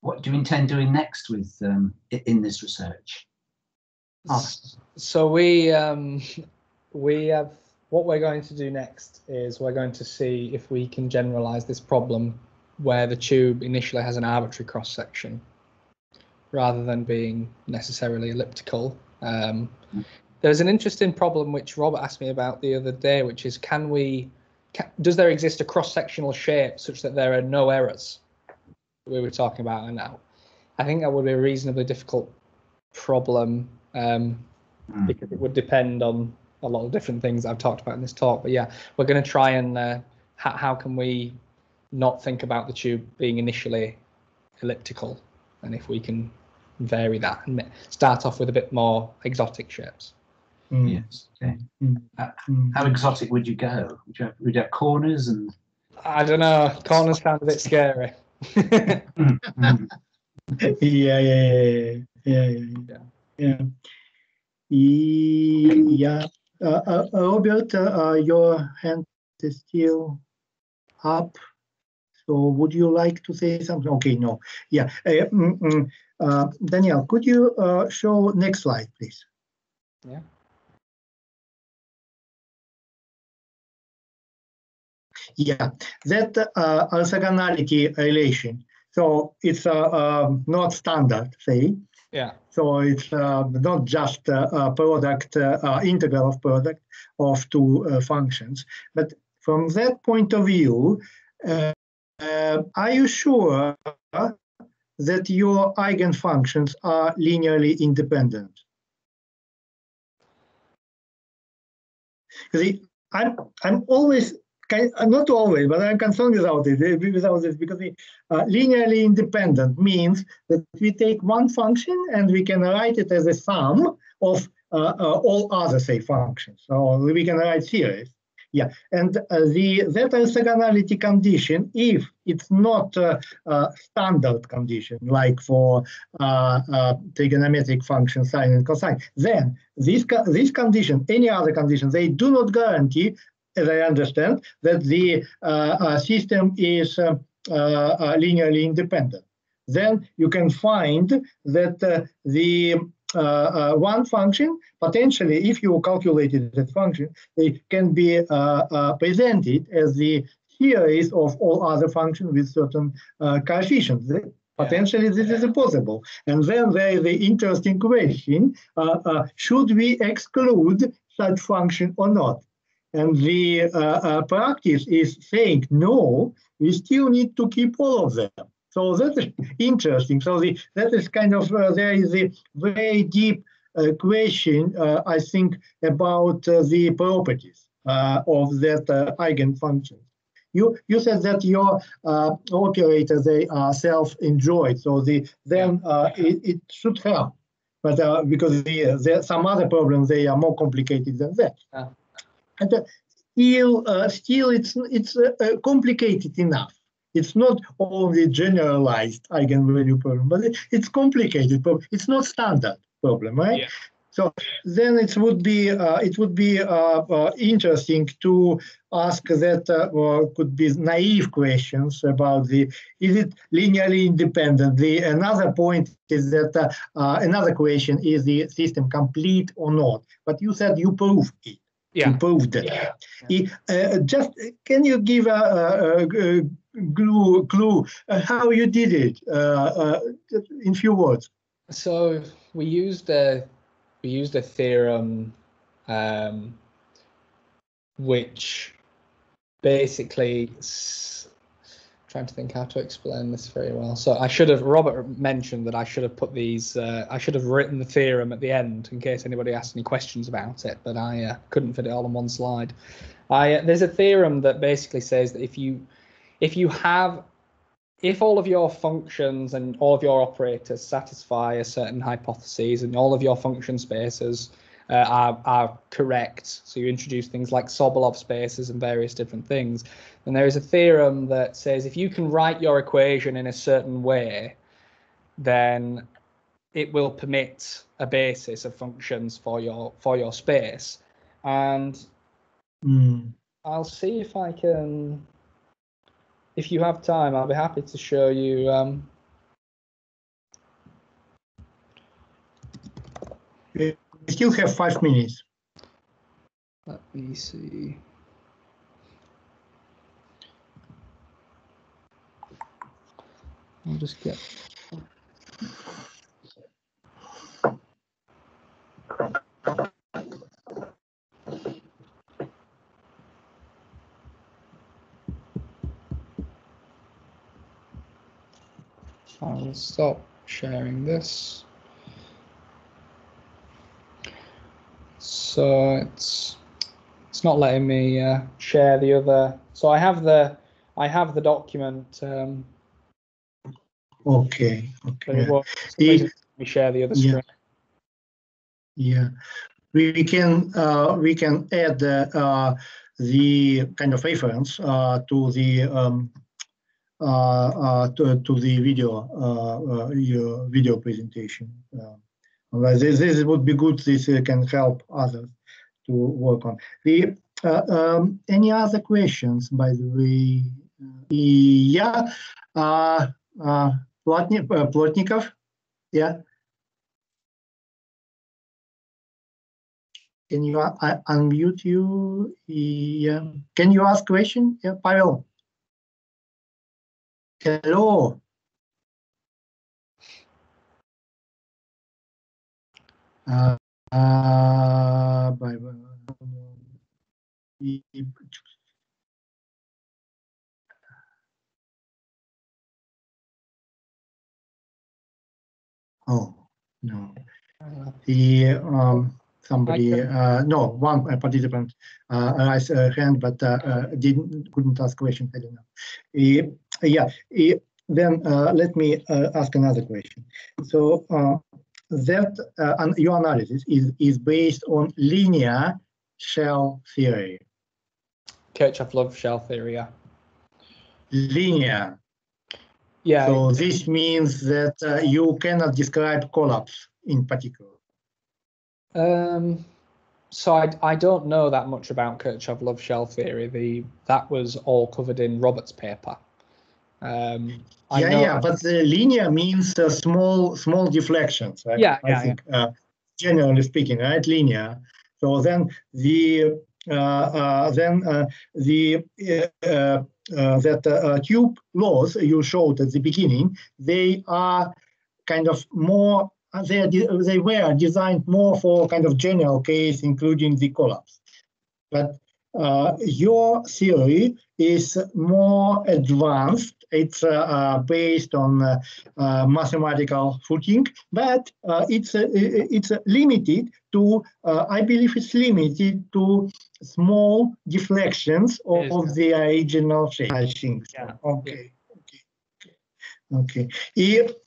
what do you intend doing next with um, in this research? Oh. So we um, we have what we're going to do next is we're going to see if we can generalize this problem where the tube initially has an arbitrary cross section rather than being necessarily elliptical. Um, there's an interesting problem which Robert asked me about the other day, which is can we, can, does there exist a cross sectional shape such that there are no errors? We were talking about and now. I think that would be a reasonably difficult problem um, mm. because it would depend on a lot of different things I've talked about in this talk. But yeah, we're going to try and uh, how, how can we not think about the tube being initially elliptical, and if we can vary that and start off with a bit more exotic shapes. Mm. Yes. Okay. Mm. Uh, how exotic would you go? Would you, have, would you have corners and? I don't know. Corners sound a bit scary. (laughs) Mm. (laughs) yeah, yeah, yeah, yeah, yeah, yeah. yeah. yeah. Uh, uh, Robert, uh, your hand is still up. So would you like to say something? Okay, no. Yeah. Mm, mm, uh, Daniel, could you uh, show next slide, please? Yeah. Yeah, that uh, orthogonality relation. So it's uh, not standard, say, yeah. So it's uh, not just a product, uh, integral of product of two uh, functions. But from that point of view, uh, are you sure that your eigenfunctions are linearly independent? I'm, I'm always uh, not always, but I'm concerned without it, uh, without this, because the, uh, linearly independent means that we take one function and we can write it as a sum of uh, uh, all other, say, functions. So we can write series. Yeah, and uh, the that orthogonality condition, if it's not a, standard condition, like for trigonometric function sine and cosine, then this this condition, any other condition, they do not guarantee as I understand, that the uh, uh, system is uh, linearly independent. Then you can find that the uh, one function, potentially, if you calculated that function, it can be presented as the series of all other functions with certain coefficients. Potentially, this is possible. And then there is the interesting question, uh, uh, should we exclude such function or not? And the uh, uh, practice is saying, no, we still need to keep all of them. So that is interesting. So the, that is kind of, uh, there is a very deep uh, question, uh, I think, about uh, the properties of that eigenfunction. You, you said that your operator, they are self-adjoint, so the, then it, it should help but uh, because the, there are some other problems, they are more complicated than that. And uh, still, uh, still, it's it's uh, uh, complicated enough. It's not only generalized eigenvalue problem, but it's complicated problem. It's not standard problem, right? Yeah. So then it would be uh, it would be uh, uh, interesting to ask that or could be naive questions about the is it linearly independent. The another point is that another question is the system complete or not. But you said you proved it yeah. to prove that. Yeah. Uh, just can you give a, a, a clue, clue uh, how you did it uh, uh in few words? So we used a we used a theorem um, which basically trying to think how to explain this very well. So I should have Robert mentioned that I should have put these. Uh, I should have written the theorem at the end in case anybody asked any questions about it, but I uh, couldn't fit it all on one slide. I uh, there's a theorem that basically says that if you if you have if all of your functions and all of your operators satisfy a certain hypothesis and all of your function spaces uh, are, are correct, so you introduce things like Sobolev spaces and various different things, then there is a theorem that says if you can write your equation in a certain way, then it will permit a basis of functions for your for your space. And mm. I'll see if I can if you have time, I'll be happy to show you. Um, we still have five minutes. Let me see. I'll just get. I will stop sharing this. So it's it's not letting me uh, share the other. So I have the I have the document. Um, okay. Okay. Will, me share the other yeah. screen. Yeah, we can uh, we can add uh, the kind of reference uh, to the um, to, to the video uh, video presentation. this, this would be good. This can help others to work on. The um, any other questions, by the way? yeah, uh, uh, Plotnikov, yeah. Can you uh, unmute you? Yeah. Can you ask question? Yeah, Pavel. Hello. Uh, uh, bye. Oh no. The um somebody uh, no one participant uh, raised a hand but uh, uh, didn't couldn't ask question. I don't know yeah, then uh, let me uh, ask another question. So uh, that uh, your analysis is, is based on linear shell theory. Kirchhoff-Love shell theory, yeah. Linear. Yeah. So this means that uh, you cannot describe collapse in particular. Um, so I, I don't know that much about Kirchhoff-Love shell theory. The that was all covered in Robert's paper. Um, yeah, know, yeah, but the linear means uh, small, small deflections. Right? Yeah, I yeah, think, yeah. Uh, generally speaking, right? Linear. So then the uh, uh, then uh, the that tube laws you showed at the beginning, they are kind of more they they were designed more for kind of general case, including the collapse. But uh, your theory is more advanced. It's uh, uh, based on uh, uh, mathematical footing, but uh, it's it's limited to. I believe it's limited to small deflections of, yes, of the original shape. I think. Yeah. Okay. Okay.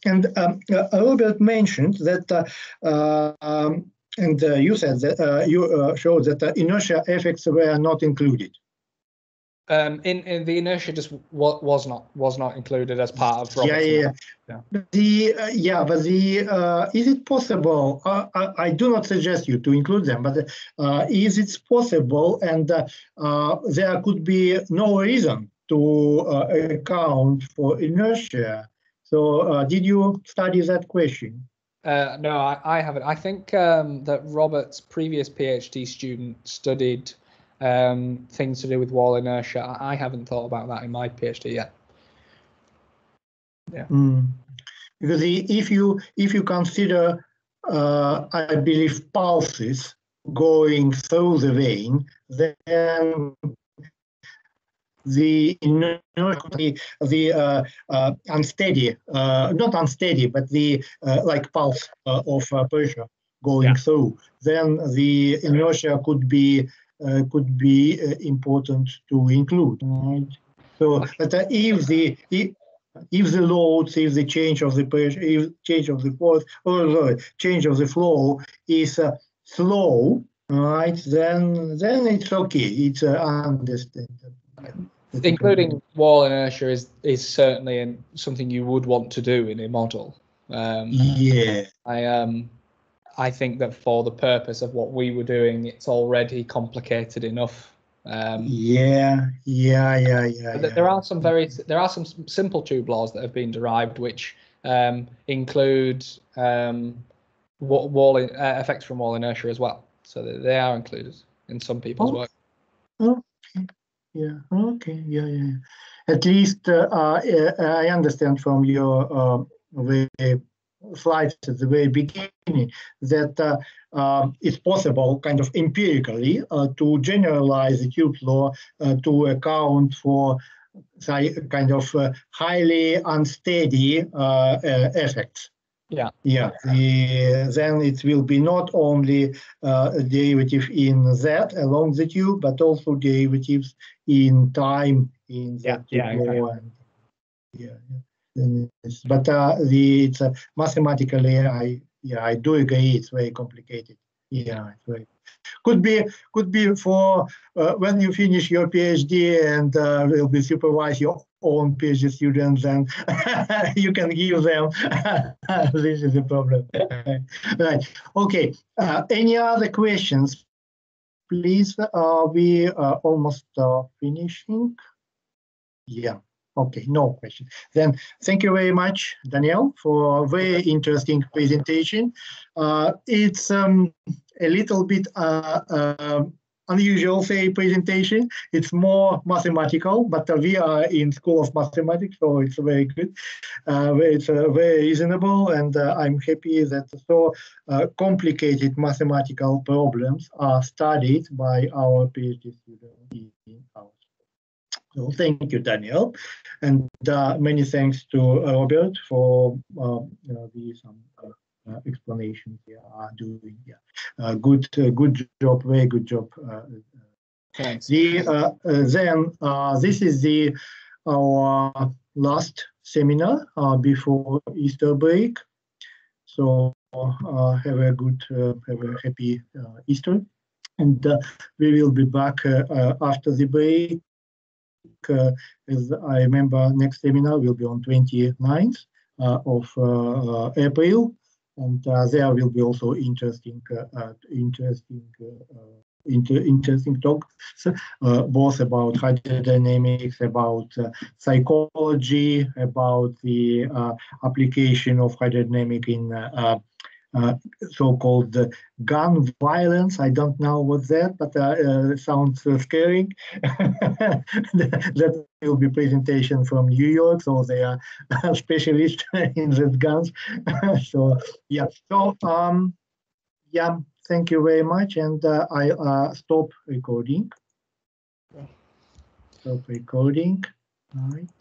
And um, Robert mentioned that um, and uh, you said that uh, you uh, showed that the inertia effects were not included. Um, in, in the inertia just what was not was not included as part of Robert's yeah yeah, yeah. the uh, yeah but the uh, is it possible uh, I, I, do not suggest you to include them but is it possible and there could be no reason to account for inertia so did you study that question uh, no, I, I, haven't. I think um, that Robert's previous PhD student studied um, things to do with wall inertia. I, I, haven't thought about that in my PhD yet. Yeah. Mm. Because if you if you consider, uh, I believe pulses going through the vein, then the the, the uh, uh, unsteady, uh, not unsteady, but the uh, like pulse uh, of uh, pressure going yeah. through, then the inertia could be could be important to include. Right? So, but if the if, if the loads, if the change of the pressure, if change of the force, or sorry, change of the flow is slow, right? Then then it's okay. It's understandable including wall inertia is is certainly in, something you would want to do in a model. Um, yeah. I um I think that for the purpose of what we were doing, it's already complicated enough. Um, yeah, yeah, yeah, yeah. There are some very there are some simple tube laws that have been derived, which um, include um, wall uh, effects from wall inertia as well. So they are included in some people's oh. work. Okay yeah. Okay. Yeah yeah at least uh, uh, i understand from your uh, way slides at the very beginning that uh, uh, it's possible kind of empirically uh, to generalize the tube law to account for kind of highly unsteady effects yeah. Yeah. The, then it will be not only uh, a derivative in Z along the tube, but also derivatives in time in yeah, yeah, and, yeah, yeah. But uh, the it's uh, mathematically, I yeah, I do agree. It's very complicated. Yeah, it's very could be could be for uh, when you finish your PhD and uh, will be supervise your own PhD students and (laughs) you can give them. (laughs) this is the problem. (laughs) right. Okay. Uh, any other questions? Please. Uh, we are almost uh, finishing. Yeah. Okay, no question. Then thank you very much, Daniel, for a very interesting presentation. Uh, it's um, a little bit uh, uh, unusual, say, presentation. It's more mathematical, but uh, we are in School of Mathematics, so it's very good. Uh, it's uh, very reasonable, and uh, I'm happy that so uh, complicated mathematical problems are studied by our PhD students in our so thank you, Daniel, and many thanks to Robert for the some uh, Uh, explanations they are doing. Yeah, uh, good, uh, good job, very good job. Uh, uh, Thanks. The then this is the our last seminar before Easter break. So uh, have a good, uh, have a happy uh, Easter. And we will be back after the break. as I remember, next seminar will be on 29th of April and uh, there will be also interesting uh, uh, interesting inter interesting talks, both about hydrodynamics, about psychology, about the application of hydrodynamic in uh, uh, so-called gun violence. I don't know what that, but uh, sounds scary. (laughs) that will be presentation from New York, so they are (laughs) specialists (laughs) in these guns. so yeah, so um, yeah, thank you very much, and uh, I uh, stop recording. Stop recording. All right.